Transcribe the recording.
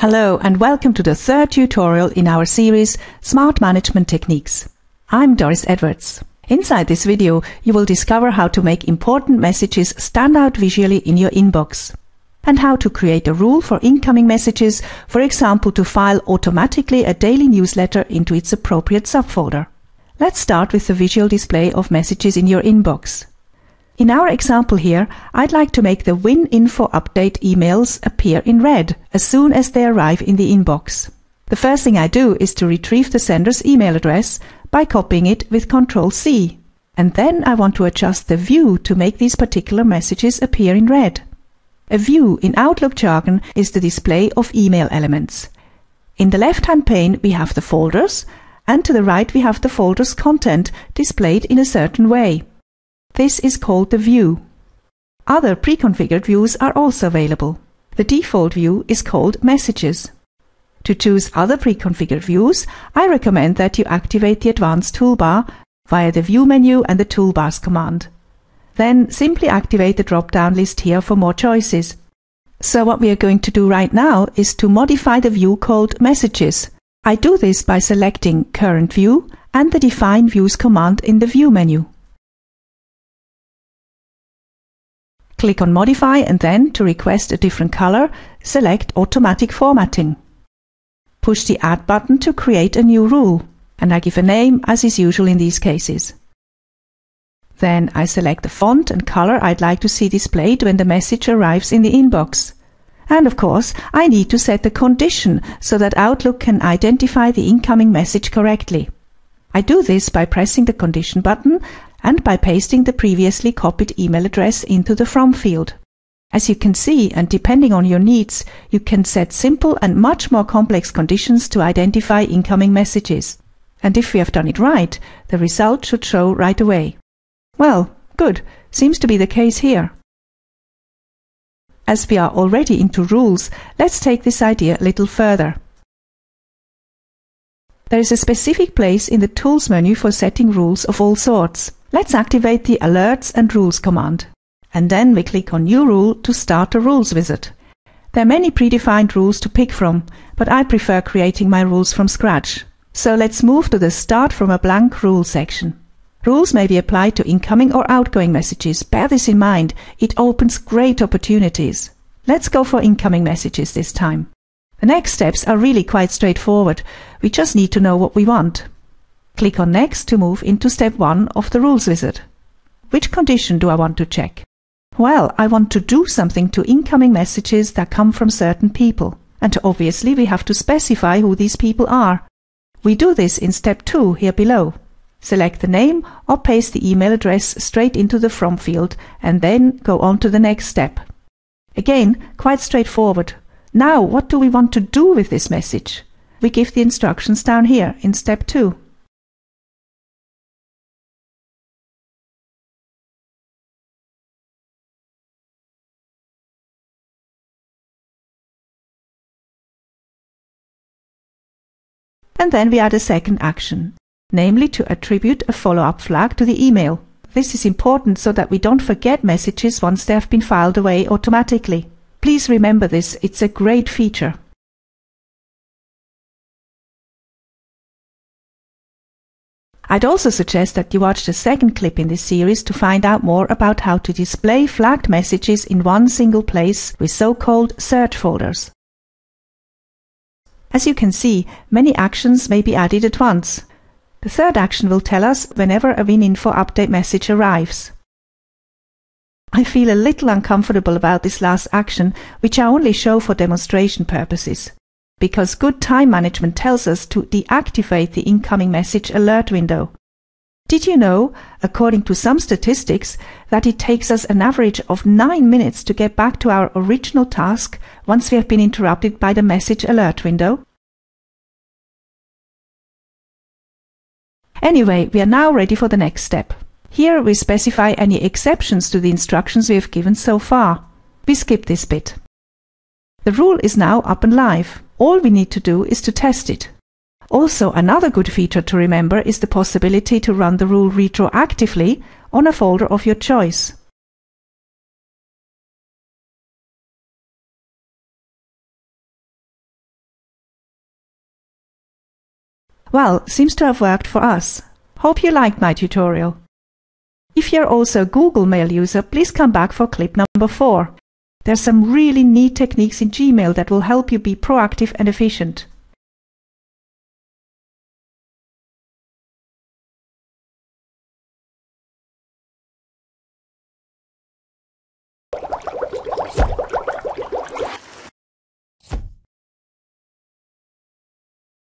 Hello and welcome to the third tutorial in our series Smart Management Techniques. I'm Doris Edwards. Inside this video you will discover how to make important messages stand out visually in your inbox and how to create a rule for incoming messages, for example to file automatically a daily newsletter into its appropriate subfolder. Let's start with the visual display of messages in your inbox. In our example here, I'd like to make the Win Info update emails appear in red as soon as they arrive in the inbox. The first thing I do is to retrieve the sender's email address by copying it with Ctrl C. And then I want to adjust the view to make these particular messages appear in red. A view in Outlook jargon is the display of email elements. In the left-hand pane we have the folders, and to the right we have the folder's content displayed in a certain way. This is called the view. Other pre-configured views are also available. The default view is called Messages. To choose other pre-configured views, I recommend that you activate the Advanced toolbar via the View menu and the Toolbars command. Then simply activate the drop-down list here for more choices. So what we are going to do right now is to modify the view called Messages. I do this by selecting Current View and the Define Views command in the View menu. Click on Modify and then, to request a different color, select Automatic Formatting. Push the Add button to create a new rule, and I give a name as is usual in these cases. Then I select the font and color I'd like to see displayed when the message arrives in the inbox. And of course, I need to set the condition so that Outlook can identify the incoming message correctly. I do this by pressing the condition button and by pasting the previously copied email address into the From field. As you can see, and depending on your needs, you can set simple and much more complex conditions to identify incoming messages. And if we have done it right, the result should show right away. Well, good. Seems to be the case here. As we are already into rules, let's take this idea a little further. There is a specific place in the Tools menu for setting rules of all sorts. Let's activate the Alerts and Rules command. And then we click on New Rule to start a rules wizard. There are many predefined rules to pick from, but I prefer creating my rules from scratch. So let's move to the Start from a blank rule section. Rules may be applied to incoming or outgoing messages. Bear this in mind. It opens great opportunities. Let's go for incoming messages this time. The next steps are really quite straightforward. We just need to know what we want. Click on Next to move into step 1 of the Rules Wizard. Which condition do I want to check? Well, I want to do something to incoming messages that come from certain people. And obviously we have to specify who these people are. We do this in step 2 here below. Select the name or paste the email address straight into the From field and then go on to the next step. Again, quite straightforward. Now, what do we want to do with this message? We give the instructions down here in step 2. And then we add a second action, namely to attribute a follow-up flag to the email. This is important so that we don't forget messages once they have been filed away automatically. Please remember this, it's a great feature. I'd also suggest that you watch the second clip in this series to find out more about how to display flagged messages in one single place with so-called search folders. As you can see, many actions may be added at once. The third action will tell us whenever a WinInfo update message arrives. I feel a little uncomfortable about this last action, which I only show for demonstration purposes, because good time management tells us to deactivate the incoming message alert window. Did you know, according to some statistics, that it takes us an average of 9 minutes to get back to our original task once we have been interrupted by the message alert window? Anyway, we are now ready for the next step. Here we specify any exceptions to the instructions we have given so far. We skip this bit. The rule is now up and live. All we need to do is to test it. Also, another good feature to remember is the possibility to run the rule retroactively on a folder of your choice. Well, seems to have worked for us. Hope you liked my tutorial. If you're also a Google Mail user, please come back for clip number 4. There's some really neat techniques in Gmail that will help you be proactive and efficient.